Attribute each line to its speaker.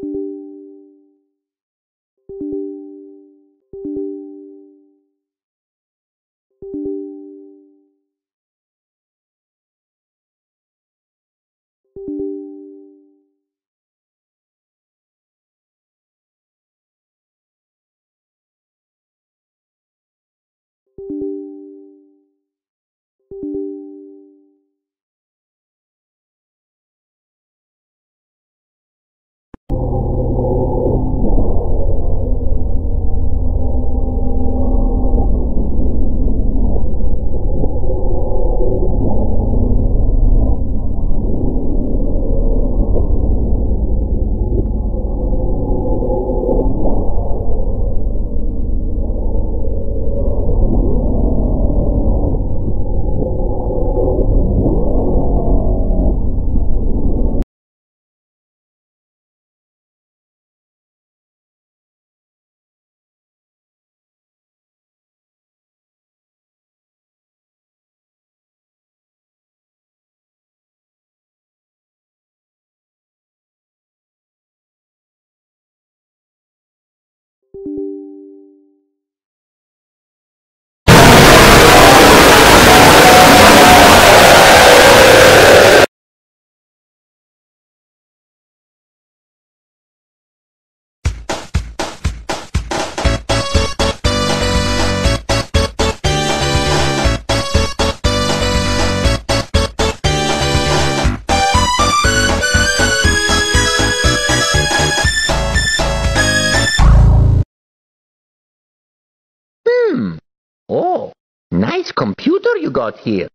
Speaker 1: Hmm. Nice computer you got here.